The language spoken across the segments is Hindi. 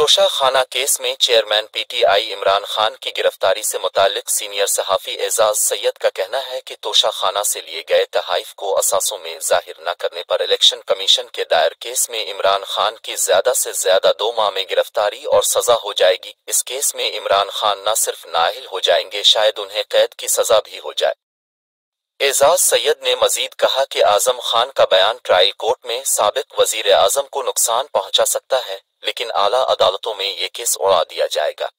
तोशा खाना केस में चेयरमैन पीटीआई इमरान खान की गिरफ्तारी से मुतालिक सीनियर सहाफी एजाज सैयद का कहना है कि तोशा खाना से लिए गए तहाइफ को असासों में ज़ाहिर न करने पर इलेक्शन कमीशन के दायर केस में इमरान खान की ज़्यादा से ज़्यादा दो माह में गिरफ्तारी और सजा हो जाएगी। इस केस में इमरान खान न सिर्फ़ नाहिल हो जाएँगे, शायद उन्हें कैद की सजा भी हो जाए। एजाज सैयद ने मजीद कहा कि आज़म खान का बयान ट्रायल कोर्ट में सबक वज़ीर आज़म को नुकसान पहुँचा सकता है, लेकिन आला अदालतों में ये केस उड़ा दिया जाएगा।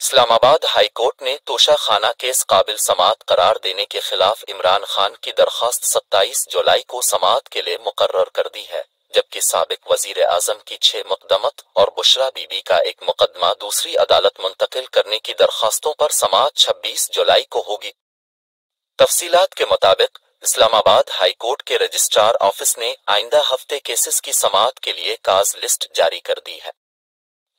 इस्लामाबाद हाई कोर्ट ने तोशा खाना केस काबिल समात करार देने के खिलाफ इमरान खान की दरखास्त 27 जुलाई को समात के लिए मुकर्र कर दी है, जबकि सबक वज़ीर आज़म की छह मुकदमत और बुशरा बीबी का एक मुकदमा दूसरी अदालत मुंतकिल करने की दरखास्तों पर समात 26 जुलाई को होगी। तफसीलात के मुताबिक, इस्लामाबाद हाई कोर्ट के रजिस्ट्रार ऑफ़िस ने आइंदा हफ़्ते केसेस की समात के लिए काज लिस्ट जारी कर दी है।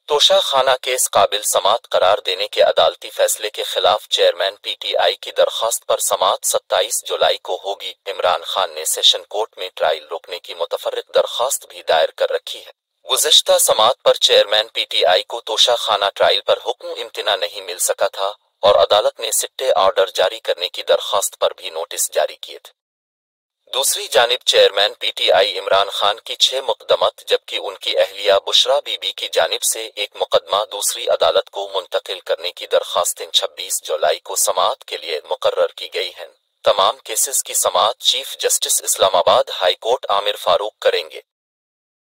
तोशा खाना केस काबिल समात करार देने के अदालती फैसले के खिलाफ चेयरमैन पीटीआई की दरखास्त पर समात 27 जुलाई को होगी। इमरान खान ने सेशन कोर्ट में ट्रायल रोकने की मुतफरक दरखास्त भी दायर कर रखी है। गुजश्ता समात पर चेयरमैन पीटीआई को तोशा खाना ट्रायल पर हुक्म इम्तना नहीं मिल सका था। और अदालत ने सिट्टे ऑर्डर जारी करने की दरखास्त पर भी नोटिस जारी किए थे। दूसरी जानब चेयरमैन पीटीआई इमरान खान की छह मुकदमत, जबकि उनकी अहलिया बुशरा बीबी की जानब से एक मुकदमा दूसरी अदालत को मुंतकिल करने की दरखास्तें 26 जुलाई को समात के लिए मुकर्र की गई हैं। तमाम केसेस की समात chief justice Islamabad high court Aamir Farooq करेंगे।